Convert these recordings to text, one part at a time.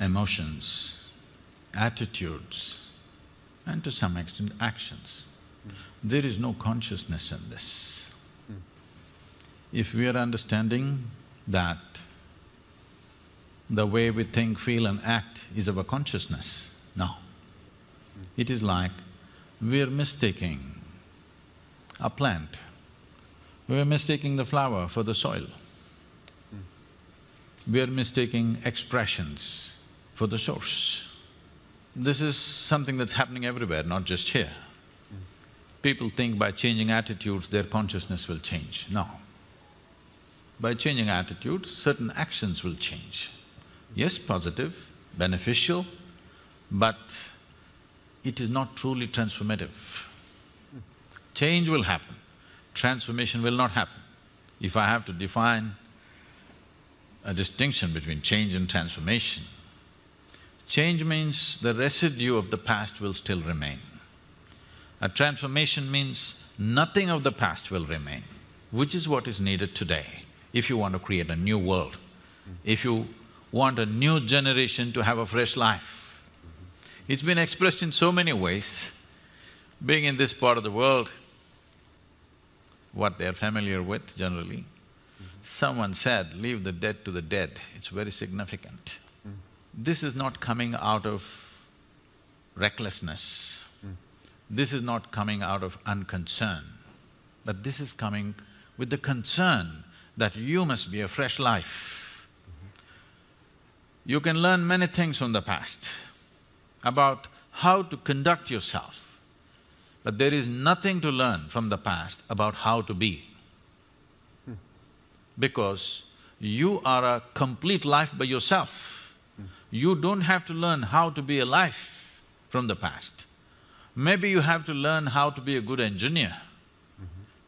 emotions, attitudes, and to some extent actions. Hmm. There is no consciousness in this. Hmm. If we are understanding that the way we think, feel and act is our consciousness, no. Hmm. It is like we're mistaking a plant, we're mistaking the flower for the soil. We are mistaking expressions for the source. This is something that's happening everywhere, not just here. People think by changing attitudes, their consciousness will change. No. By changing attitudes, certain actions will change. Yes, positive, beneficial, but it is not truly transformative. Change will happen, transformation will not happen. If I have to define a distinction between change and transformation, change means the residue of the past will still remain. A transformation means nothing of the past will remain, which is what is needed today if you want to create a new world, if you want a new generation to have a fresh life. It's been expressed in so many ways. Being in this part of the world, what they're familiar with generally, someone said, leave the dead to the dead, it's very significant. This is not coming out of recklessness, hmm. this is not coming out of unconcern, but this is coming with the concern that you must be a fresh life. Mm-hmm. You can learn many things from the past about how to conduct yourself, but there is nothing to learn from the past about how to be. Hmm. Because you are a complete life by yourself. You don't have to learn how to be a life from the past. Maybe you have to learn how to be a good engineer.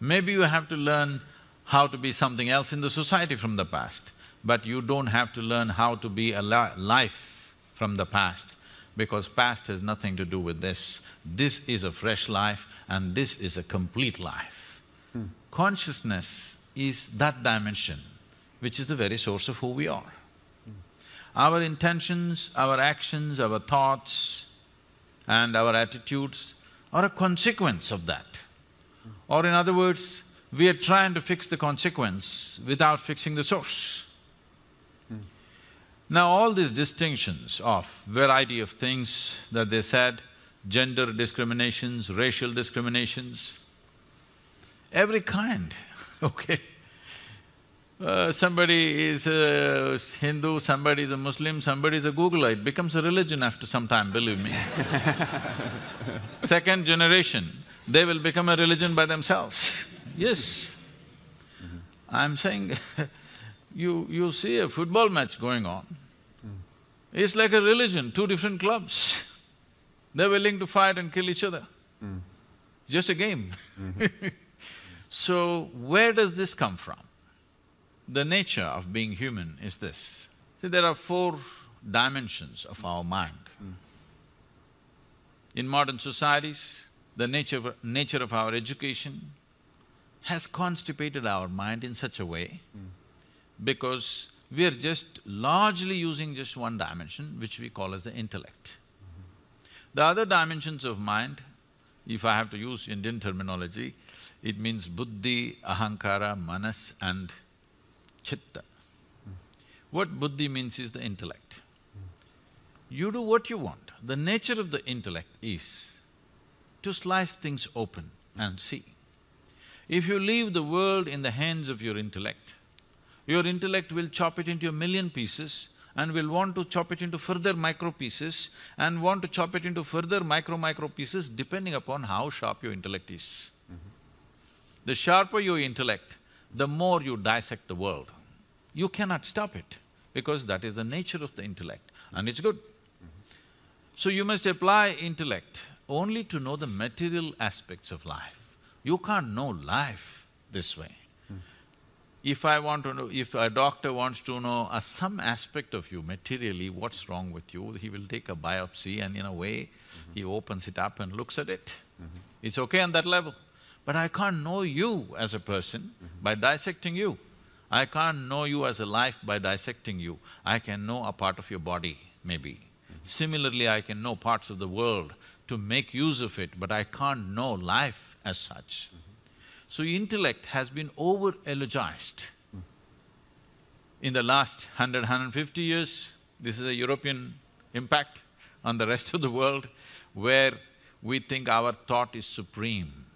Maybe you have to learn how to be something else in the society from the past, but you don't have to learn how to be a life from the past because past has nothing to do with this. This is a fresh life and this is a complete life. Hmm. Consciousness is that dimension which is the very source of who we are. Hmm. Our intentions, our actions, our thoughts and our attitudes are a consequence of that. Hmm. Or in other words, we are trying to fix the consequence without fixing the source. Now all these distinctions of variety of things that they said, gender discriminations, racial discriminations, every kind, okay. Uh, somebody is a Hindu, somebody is a Muslim, somebody is a Googler, Googleite, becomes a religion after some time, believe me. Second generation, they will become a religion by themselves. Yes. Mm-hmm. I'm saying you… you see a football match going on, mm. it's like a religion, two different clubs. They're willing to fight and kill each other. Mm. Just a game. Mm-hmm. so, where does this come from? The nature of being human is this. See, there are four dimensions of our mind. Mm. In modern societies, the nature of, nature of our education, has constipated our mind in such a way mm. because we are just largely using just one dimension, which we call as the intellect. Mm -hmm. The other dimensions of mind, if I have to use Indian terminology, it means buddhi, ahankara, manas and chitta. What buddhi means is the intellect. You do what you want. The nature of the intellect is to slice things open and see. If you leave the world in the hands of your intellect, your intellect will chop it into a million pieces and will want to chop it into further micro pieces and want to chop it into further micro micro pieces depending upon how sharp your intellect is. Mm -hmm. The sharper your intellect, the more you dissect the world. You cannot stop it because that is the nature of the intellect and it's good. So you must apply intellect only to know the material aspects of life. You can't know life this way. If I want to know… if a doctor wants to know uh, some aspect of you materially, what's wrong with you, he will take a biopsy and in a way, mm -hmm. he opens it up and looks at it. Mm -hmm. It's okay on that level. But I can't know you as a person mm -hmm. by dissecting you. I can't know you as a life by dissecting you. I can know a part of your body. maybe. Similarly, I can know parts of the world to make use of it, but I can't know life as such. So intellect has been over-eulogized. In the last 100, 150 years, this is a European impact on the rest of the world, where we think our thought is supreme.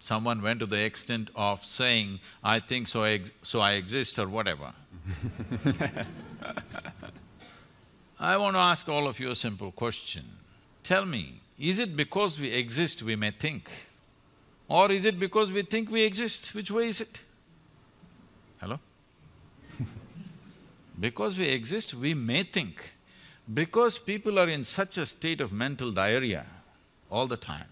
Someone went to the extent of saying, I think so I, so I exist or whatever. I want to ask all of you a simple question. Tell me, is it because we exist we may think? Or is it because we think we exist? Which way is it? Hello? because we exist, we may think. Because people are in such a state of mental diarrhea all the time,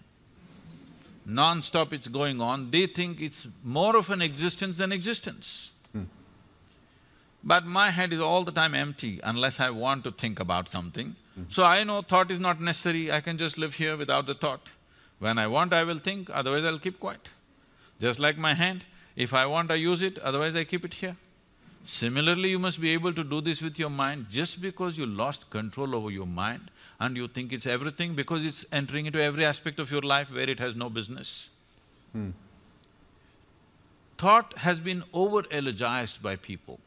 non-stop it's going on, they think it's more of an existence than existence. Hmm. But my head is all the time empty unless I want to think about something. Hmm. So I know thought is not necessary, I can just live here without the thought. When I want, I will think, otherwise I'll keep quiet. Just like my hand, if I want, I use it, otherwise I keep it here. Similarly, you must be able to do this with your mind. Just because you lost control over your mind and you think it's everything because it's entering into every aspect of your life where it has no business. Hmm. Thought has been over-eulogized by people.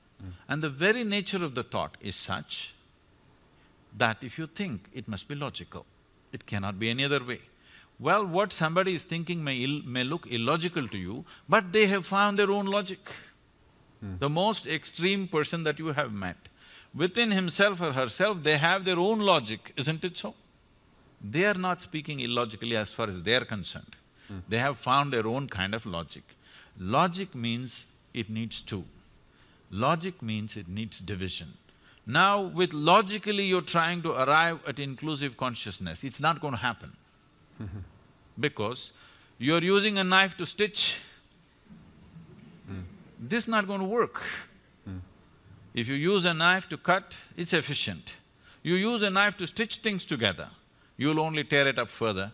And the very nature of the thought is such that if you think, it must be logical. It cannot be any other way. Well, what somebody is thinking may, Ill, may look illogical to you, but they have found their own logic. Hmm. The most extreme person that you have met, within himself or herself, they have their own logic, isn't it so? They are not speaking illogically as far as they are concerned. Hmm. They have found their own kind of logic. Logic means it needs two. Logic means it needs division. Now, with logically you're trying to arrive at inclusive consciousness, it's not going to happen. because you're using a knife to stitch, this is not going to work. If you use a knife to cut, it's efficient. You use a knife to stitch things together, you'll only tear it up further